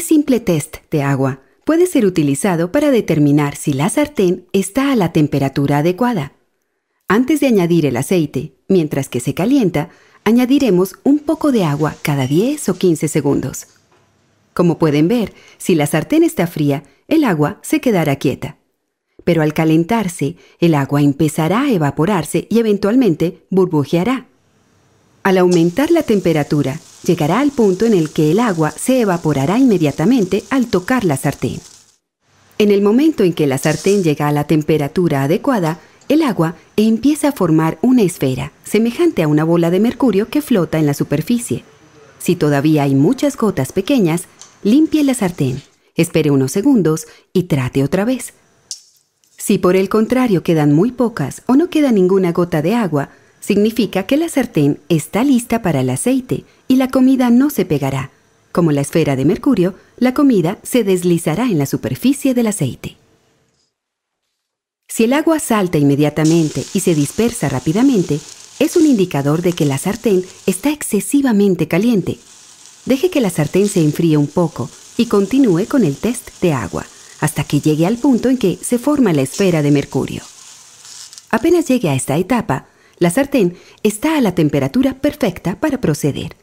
simple test de agua puede ser utilizado para determinar si la sartén está a la temperatura adecuada. Antes de añadir el aceite, mientras que se calienta, añadiremos un poco de agua cada 10 o 15 segundos. Como pueden ver, si la sartén está fría, el agua se quedará quieta. Pero al calentarse, el agua empezará a evaporarse y eventualmente burbujeará. Al aumentar la temperatura, llegará al punto en el que el agua se evaporará inmediatamente al tocar la sartén. En el momento en que la sartén llega a la temperatura adecuada, el agua empieza a formar una esfera, semejante a una bola de mercurio que flota en la superficie. Si todavía hay muchas gotas pequeñas, limpie la sartén, espere unos segundos y trate otra vez. Si por el contrario quedan muy pocas o no queda ninguna gota de agua, significa que la sartén está lista para el aceite y la comida no se pegará. Como la esfera de mercurio, la comida se deslizará en la superficie del aceite. Si el agua salta inmediatamente y se dispersa rápidamente, es un indicador de que la sartén está excesivamente caliente. Deje que la sartén se enfríe un poco y continúe con el test de agua hasta que llegue al punto en que se forma la esfera de mercurio. Apenas llegue a esta etapa, la sartén está a la temperatura perfecta para proceder.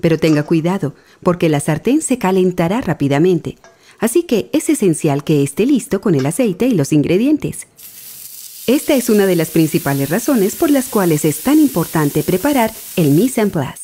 Pero tenga cuidado, porque la sartén se calentará rápidamente, así que es esencial que esté listo con el aceite y los ingredientes. Esta es una de las principales razones por las cuales es tan importante preparar el mise en place.